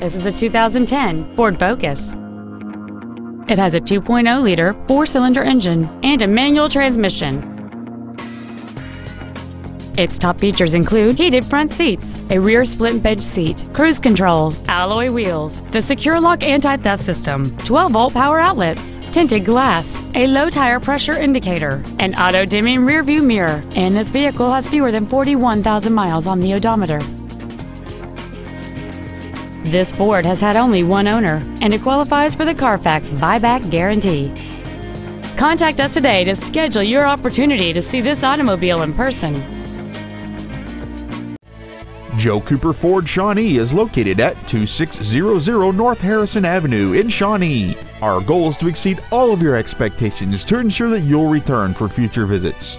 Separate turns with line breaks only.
This is a 2010 Ford Focus. It has a 2.0-liter four-cylinder engine and a manual transmission. Its top features include heated front seats, a rear split bench seat, cruise control, alloy wheels, the SecuriLock anti-theft system, 12-volt power outlets, tinted glass, a low tire pressure indicator, an auto-dimming rearview mirror, and this vehicle has fewer than 41,000 miles on the odometer. This Ford has had only one owner, and it qualifies for the Carfax buyback guarantee. Contact us today to schedule your opportunity to see this automobile in person.
Joe Cooper Ford Shawnee is located at 2600 North Harrison Avenue in Shawnee. Our goal is to exceed all of your expectations to ensure that you'll return for future visits.